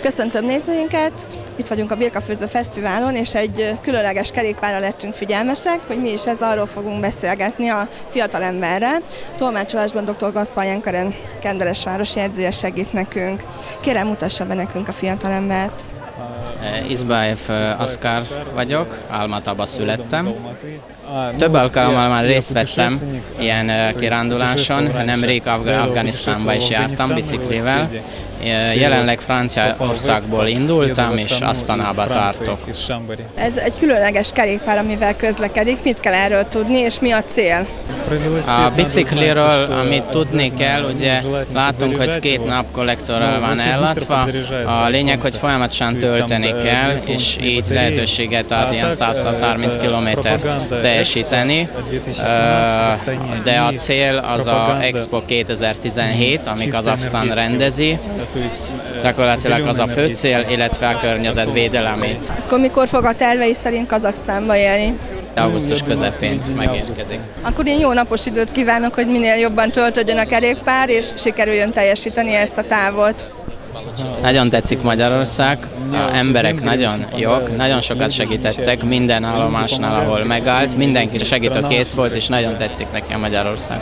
Köszöntöm nézőinket! Itt vagyunk a Birkafőző Fesztiválon, és egy különleges kerékpárra lettünk figyelmesek, hogy mi is ez, arról fogunk beszélgetni a fiatalemberrel. Tolmácsolásban dr. Gaspar Jankaren Kenderesvárosi edzője segít nekünk. Kérem, mutassa be nekünk a fiatalembert. Izbaev Askar vagyok, Almataba születtem. Több alkalommal már részt vettem ilyen kiránduláson, nemrég Afganisztánba is jártam biciklivel. Jelenleg Franciaországból indultam, és Asztanába tartok. Ez egy különleges kerékpár, amivel közlekedik. Mit kell erről tudni, és mi a cél? A bicikliről, amit tudni kell, ugye látunk, hogy két nap kollektorral van ellátva. A lényeg, hogy folyamatosan tölteni kell, és így lehetőséget ad ilyen 130 kilométert teljesíteni. De a cél az a Expo 2017, ami Kazaksztán rendezi. Gyakorlatilag az a fő cél, illetve a környezetvédelemét. Akkor mikor fog a tervei szerint Kazaksztánba élni? augusztus közepén megérkezik. Akkor én jó napos időt kívánok, hogy minél jobban töltődjön a kerékpár, és sikerüljön teljesíteni ezt a távot. Nagyon tetszik Magyarország, a emberek nagyon jók, nagyon sokat segítettek minden állomásnál, ahol megállt, mindenki segítő kész volt, és nagyon tetszik neki a Magyarország.